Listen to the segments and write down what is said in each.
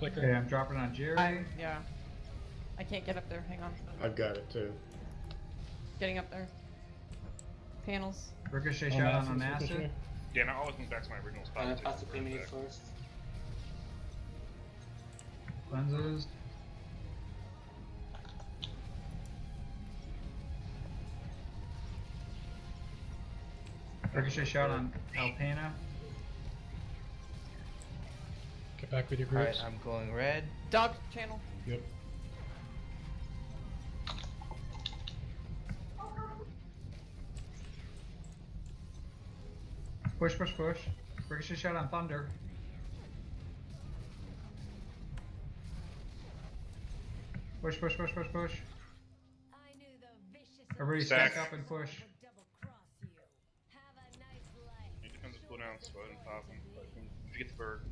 clicker. Okay, I'm dropping on Jerry. I, yeah. I can't get up there. Hang on. I've got it too. Getting up there. Panels. Ricochet shot on Onassis, Onassis. Yeah, now I always move back to my original spot. Uh, too, pass the right first. Lenses. Ricochet shot on Alpana. Get back with your Alright. I'm going red. Dog channel. Yep. Push, push, push. Ricochet shot on Thunder. Push, push, push, push, push. I knew the vicious Everybody Stack. stack up and push. cross you. Have a nice life. It depends on cooldowns, so I didn't pop them. But if you get the bird,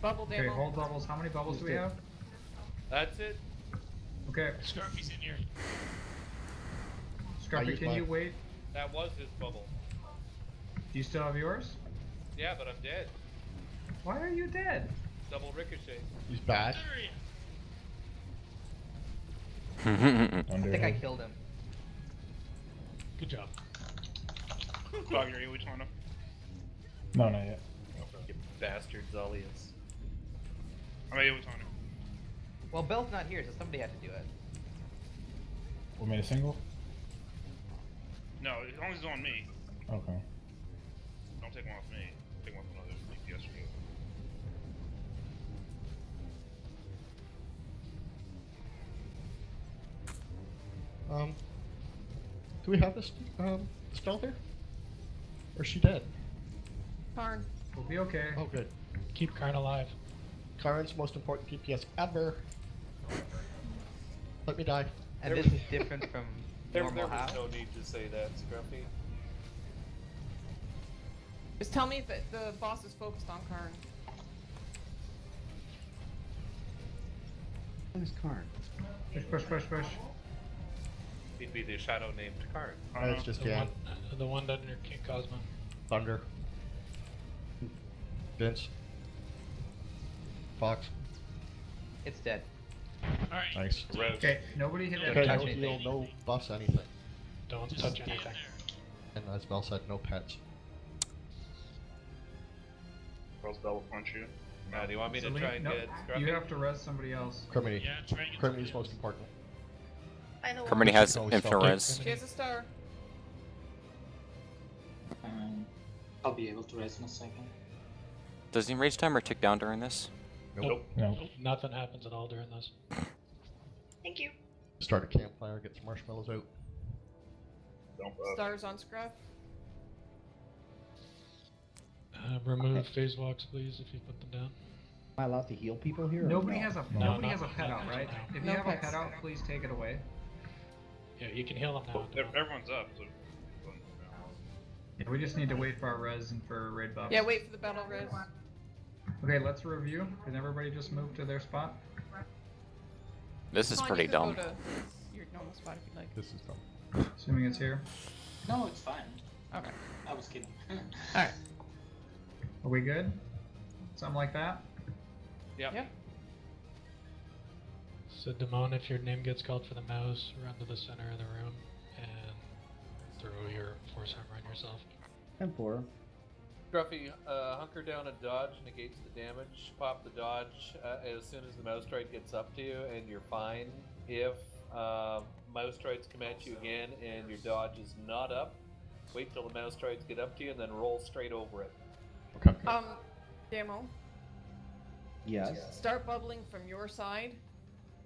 Bubble Okay, demo. hold bubbles. How many bubbles do we have? That's it. Okay, Scruffy's in here. Scruffy, use can you wait? That was his bubble. Do you still have yours? Yeah, but I'm dead. Why are you dead? Double ricochet. He's bad. I Under think I killed him. Good job. Dog, are you which one? No, not yet. You bastard Zolius. I'm a which? Well, Bell's not here, so somebody had to do it. We made a single? No, as long as it's on me. Okay. Don't take one off me. Take one from another DPS for you. Um, do we have this um, stealther? Or is she dead? Karn. We'll be okay. Oh, good. Keep Karn alive. Karen's most important DPS ever. Let me die. And this is different from There, normal there was how? no need to say that, Scruffy. Just tell me if it, the boss is focused on Karn. Who's Karn? Push, push, push, push. He'd be the shadow named Karn. Uh, it's just The Jan. one, the one under King Cosmo. Thunder. Vince. Fox. It's dead. Alright. Nice. Res. Okay, nobody hit Okay, it. touch no anything. heal, no buffs, anything. Don't touch anything. And as Bell said, no pets. Girls double punch you. Uh, do you want me to try and no, get Scruffy? you have to res somebody else. Criminy. Yeah, try and get Criminy is somebody most important. I know. Kermany has Always infinite res. She has a star. Um, I'll be able to raise in a second. Does the enrage timer tick down during this? Nope. Nope. Nothing happens at all during this. Thank you. Start a campfire, get some marshmallows out. Don't uh, Stars on Scruff. Uh, remove phase walks, please, if you put them down. Am I allowed to heal people here? Nobody no? has a No, nobody not- has a pet not out, right right? now. If No you have a pets. pet out, please take it away. Yeah, you can heal them now. ev- everyone's up. So. Yeah, we just need to wait for our res and for raid buffs. Yeah, wait for the battle res. Okay, let's review. Can everybody just move to their spot? This is Come on, pretty you could go dumb. to Your normal spot if you'd like. This is dumb. Assuming it's here. No, it's fine. Okay. I was kidding. Alright. Are we good? Something like that? Yep. Yep. So, Damon, if your name gets called for the mouse, run to the center of the room and throw your force hammer on yourself. And four. Scruffy, uh, hunker down and dodge negates the damage. Pop the dodge uh, as soon as the mouse droid gets up to you, and you're fine. If uh, mouse droids come at you again and your dodge is not up, wait till the mouse droids get up to you, and then roll straight over it. Okay. Um, Demo, Yes. start bubbling from your side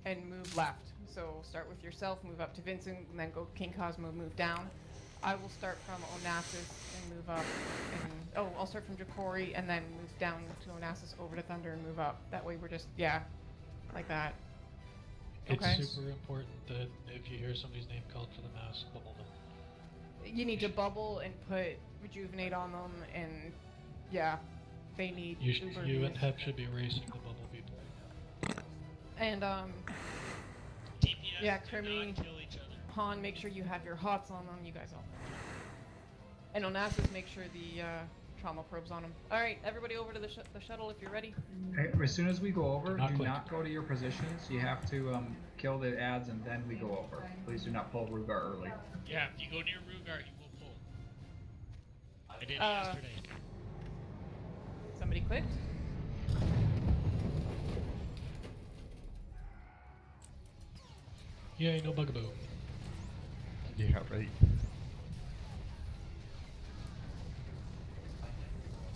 and move left. So start with yourself, move up to Vincent, and then go King Cosmo, move down. I will start from Onassis and move up. And oh, I'll start from Jacori and then move down to Onassis over to Thunder and move up. That way we're just yeah, like that. It's Okay. super important that if you hear somebody's name called for the mask, bubble them. You need to bubble and put rejuvenate on them, and yeah, they need You, sh- you and. Hep should be racing the bubble people. And um, DPS Yeah, do not Crimmy- kill each other. Han, make sure you have your hots on them. You guys all. And Onassis, make sure the uh, trauma probes on them. All right, everybody over to the, sh- the shuttle if you're ready. Hey, As soon as we go over, Not do quick. not go to your positions. You have to um, kill the ads and then we go over. Please do not pull Ruugar early. Yeah, if you go near Ruugar, you will pull. I did Uh, yesterday. Somebody clicked. Yeah, no bugaboo. Yeah, right.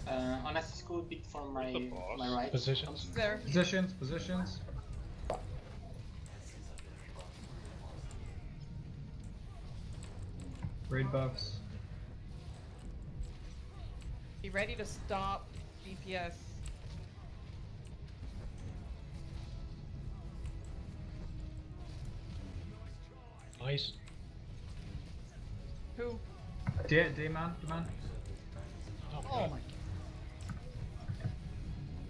Uh, Onassis, go a bit from my, my right. Positions. There. Positions, positions. Raid buffs. Be ready to stop DPS. Nice. Who? Day, Daemon, Daemon. Oh, Oh God. my.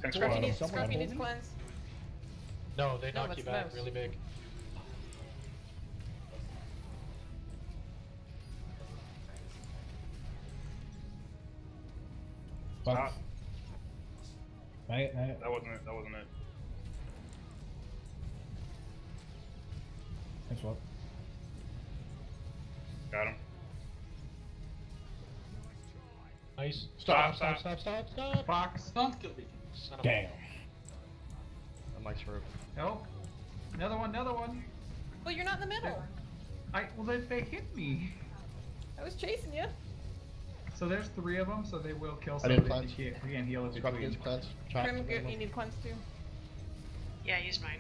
Thanks, Scruffy Squad. needs, someone Scruffy hold needs me? cleanse. No, they No, knock that's you back really big. Stop. Night, night. That wasn't it. That wasn't it. Thanks, what? Got him. Nice. Stop, stop, stop. stop, stop, stop. Fox. Don't kill Beacon. Son of a- Damn. A nice rope. No. Another one, another one. Well, you're not in the middle. I well they, they hit me. I was chasing you. So there's three of them, so they will kill I didn't somebody. cleanse. We can't, we can't heal in Scrub between. against cleanse. Chop. Trim, get, you need cleanse too. Yeah, use mine.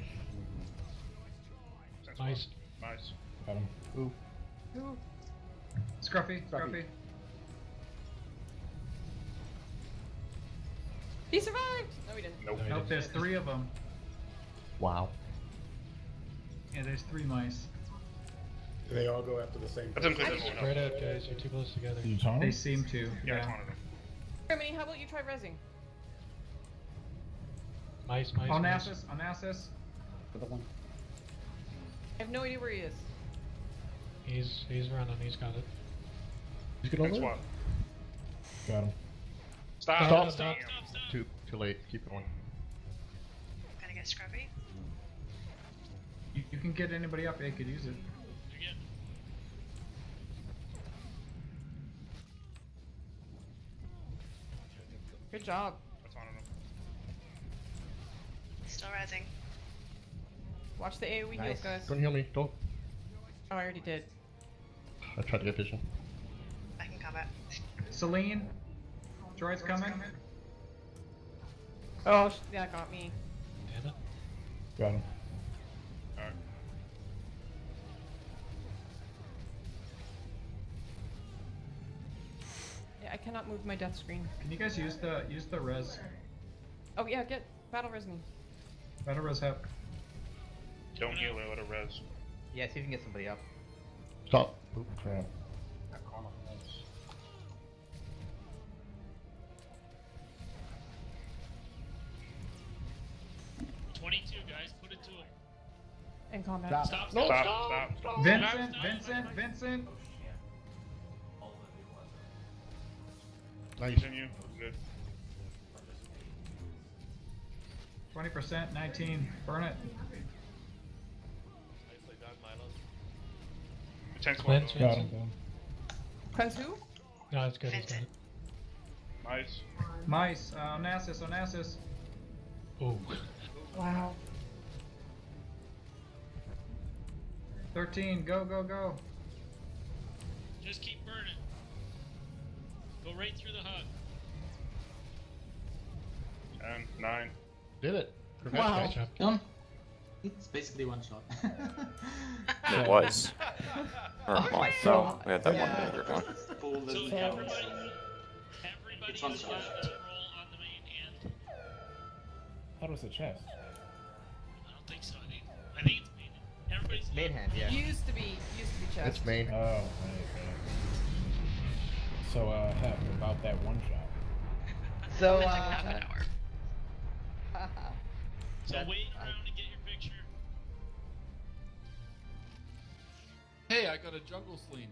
Nice. Nice. Got him. Ooh. Who? Scruffy, Scruffy. Scruffy. He survived. No, he didn't. Nope. No, Nope, there's three of them. Wow. Yeah, there's three mice. Do they all go after the same That didn't person? Spread out, guys. You're too close together. You taunt They him? seem to. Yeah, I Yeah. taunted. Germany, how about you try resing? Mice, mice, mice. Onassis, Onassis. For the one. I have no idea where he is. He's he's running. He's got it. He's getting Thanks, over Got him. Stop. Stop, Stop. stop. Stop, stop. Too too late. Keep going. Gonna get scrubby. You, you can get anybody up, they could use it. Good. Good job. I taunted him. Still rising. Watch the AoE heals, Nice. guys. Don't heal me. Don't. Oh, I already did. I tried to get vision. I can combat. Celine. Droid's coming. Oh, yeah, that got me. Damn it. Got him. Alright. Yeah, I cannot move my death screen. Can you guys use the use the res? Oh yeah, get battle res me. Battle res help. Don't heal it. Let it res. Yeah, see if you can get somebody up. Stop. Oop. Crap. Combat. Stop. Stop, No, stop, Stop. stop. Stop. Stop. Vincent, Stop, Vincent. Vincent. Nice. Continue. Good. Twenty percent, nineteen. Burn it. Nicely done, Milo. Thanks, Cleanse, Got him. Got. Cleanse who? No, it's good. He's got Vincent. it. Nice. Mice, uh, Onassis, Onassis. Oh. Wow. Thirteen, go, go, go. Just keep burning. Go right through the hug. Ten. Nine. Did it. Wow. Good job. Done. It's basically one shot. It was. Or, well, no, we had that one that we were doing. So everybody, everybody It's one is shot. allowed roll on the main hand. How was the chest? Main hand, yeah. Used to be, used to be chest. It's main. Oh, right, right. So, uh, Hep, about that one shot. So, It's like uh, half an hour. So wait around to get your picture. Hey, I got a jungle sling.